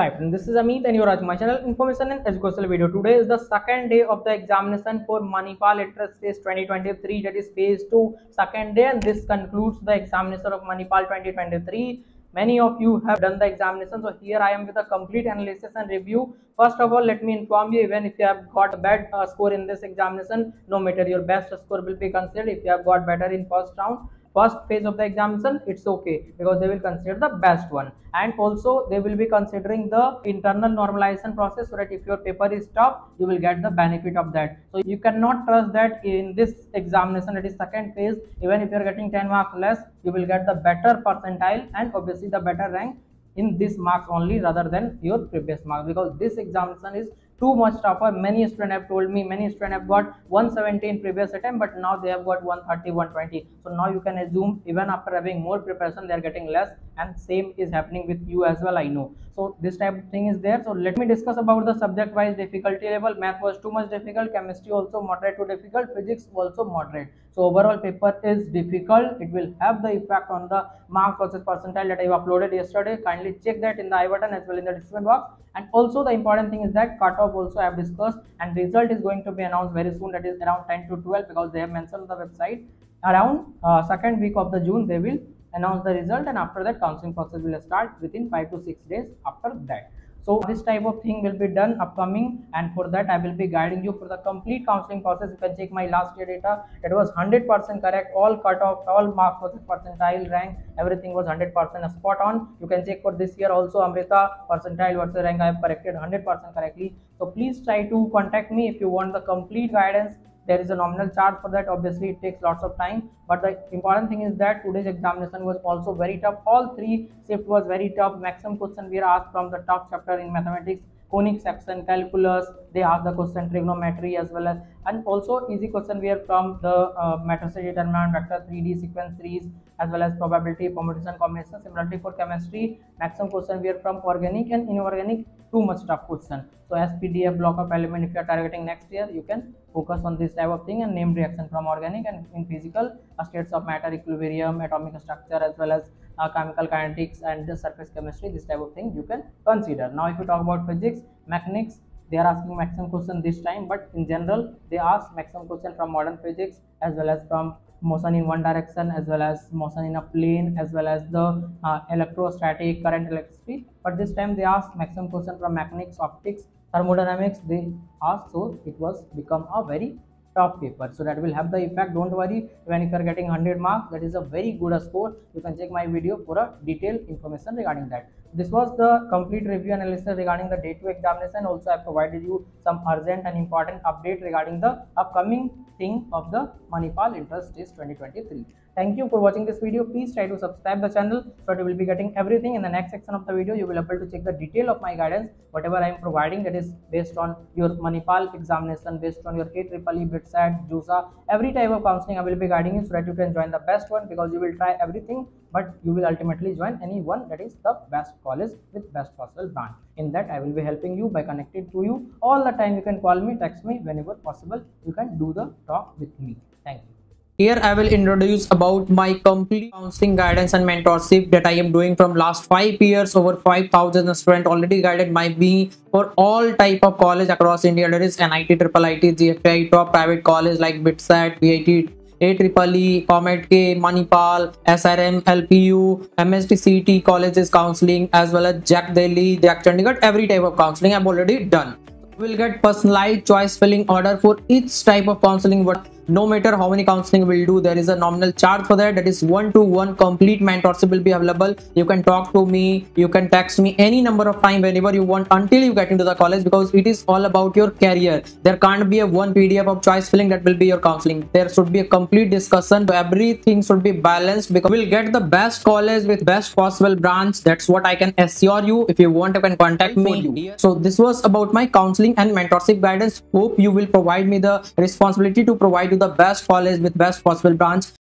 Hi friends, this is Amit and you're watching my channel Information and Educational Video. Today is the second day of the examination for Manipal Entrance Test 2023 that is phase 2 second day and this concludes the examination of Manipal 2023. Many of you have done the examination so here I am with a complete analysis and review. First of all let me inform you even if you have got a bad uh, score in this examination no matter your best score will be considered if you have got better in first round first phase of the examination it's okay because they will consider the best one. And also they will be considering the internal normalization process so that if your paper is tough you will get the benefit of that. So you cannot trust that in this examination that is second phase even if you are getting 10 marks less you will get the better percentile and obviously the better rank in this marks only rather than your previous marks because this examination is too much tougher many students have told me many students have got 170 in previous attempt but now they have got 130 120 so now you can assume even after having more preparation they are getting less and same is happening with you as well i know. So this type of thing is there. So let me discuss about the subject wise difficulty level. Math was too much difficult chemistry also moderate to difficult physics also moderate so overall paper is difficult. It will have the effect on the marks versus percentile that i have uploaded yesterday. Kindly check that in the i button as well in the description box. And also the important thing is that cutoff also i have discussed and result is going to be announced very soon. That is around 10 to 12 because they have mentioned on the website. Around uh, second week of the june they will announce the result and after that counseling process will start within 5 to 6 days after that so this type of thing will be done upcoming and for that i will be guiding you for the complete counseling process. You can check my last year data. It was 100 percent correct. All cut off all marks was percentile rank. Everything was 100 percent spot on. You can check for this year also amrita percentile versus rank. I have corrected 100 percent correctly. So please try to contact me if you want the complete guidance there is a nominal charge for that. Obviously it takes lots of time. But the important thing is that today's examination was also very tough. All three shift was very tough. Maximum question we are asked from the top chapter in mathematics conic section calculus they ask the question trigonometry as well as and also easy question we are from the uh, matrices determinant vector 3d sequence series as well as probability permutation combination similarly for chemistry. Maximum question we are from organic and inorganic too much tough question. So as pdf block of element if you are targeting next year you can focus on this type of thing and name reaction from organic and in physical uh, states of matter equilibrium atomic structure as well as uh, chemical kinetics and the surface chemistry this type of thing you can consider. Now if you talk about physics mechanics they are asking maximum question this time but in general they ask maximum question from modern physics as well as from motion in one direction as well as motion in a plane as well as the uh, electrostatic current electricity. But this time they ask maximum question from mechanics optics thermodynamics. They ask so it was become a very tough paper so that will have the effect. Don't worry. When you are getting 100 marks that is a very good score. You can check my video for a detailed information regarding that. This was the complete review analysis regarding the day 2 examination. Also i provided you some urgent and important update regarding the upcoming thing of the manipal entrance test 2023 thank you for watching this video. Please try to subscribe the channel so that you will be getting everything. In the next section of the video you will able to check the detail of my guidance. Whatever i am providing that is based on your manipal examination based on your AEEE BITSAT JoSAA every type of counseling i will be guiding you so that you can join the best one because you will try everything but you will ultimately join any one that is the best college with best possible branch. In that i will be helping you by connecting to you. All the time you can call me text me whenever possible. You can do the talk with me. Thank you here I will introduce about my complete counseling guidance and mentorship that I am doing from last 5 years over 5000 students already guided by me for all type of college across India that is NIT, Triple IT, GFI, top private college like BITSAT, VIT, AEEE, COMEDK, Manipal, SRM, LPU, MSTCT colleges counseling as well as JAC Delhi, JAC Chandigarh, every type of counseling I've already done. We'll get personalized choice filling order for each type of counseling what no matter how many counseling will do there is a nominal charge for that. That is one to one complete mentorship will be available. You can talk to me you can text me any number of time whenever you want until you get into the college because it is all about your career. There can't be a one pdf of choice filling that will be your counseling. There should be a complete discussion. Everything should be balanced because we'll get the best college with best possible branch. That's what i can assure you. If you want you can contact me. So this was about my counseling and mentorship guidance. Hope you will provide me the responsibility to provide to the best college with best possible branch